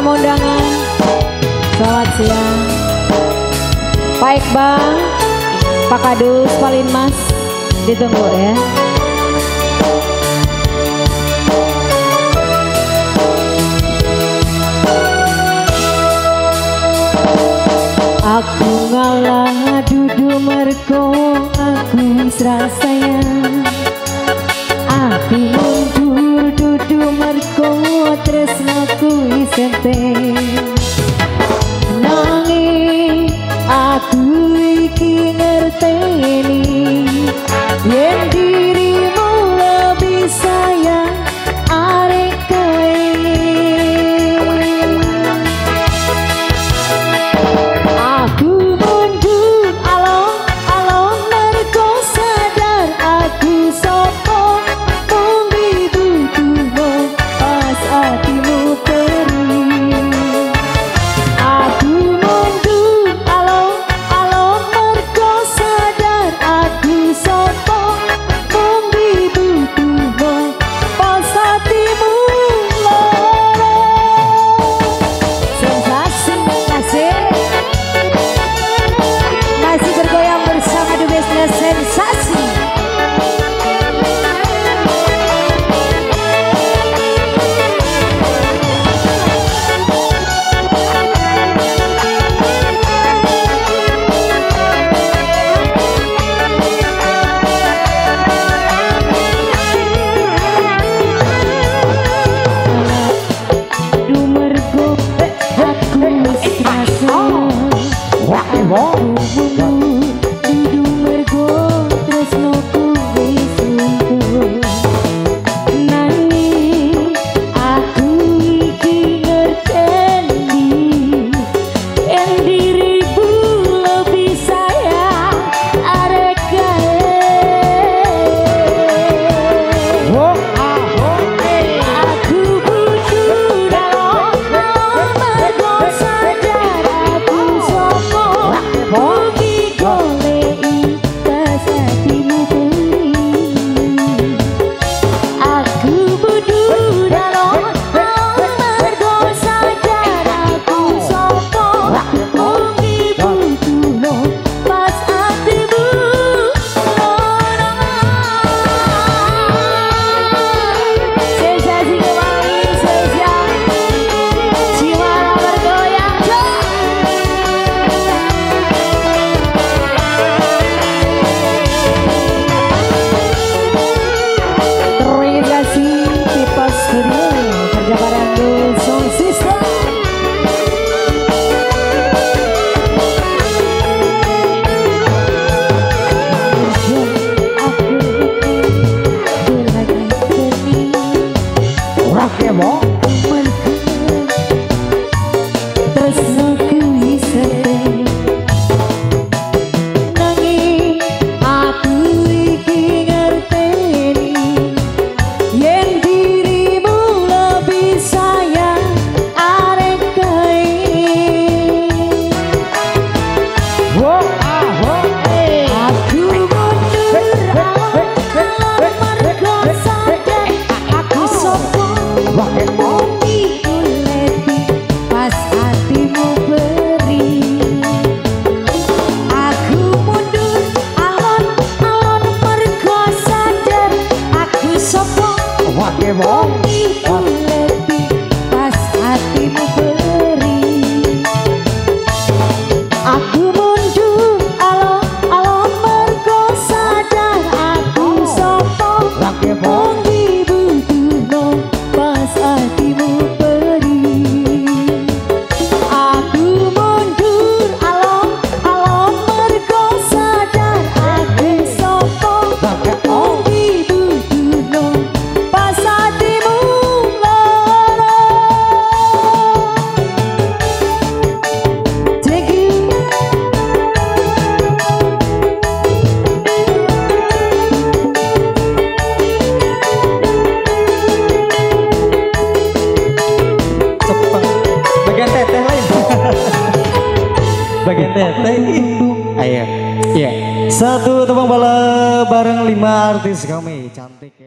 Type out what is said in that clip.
tamu undangan Selamat siang. Pak Iqbal Pak Kadus, Pak Linmas Ditunggu ya. Aku ngalah dudu merko Aku serasa ya Aku mundur dudu merko tresnaku isente nangi aku Demo Bagian tete. Ayo. Ah, ya iya. Satu tebang bala bareng lima artis kami cantik.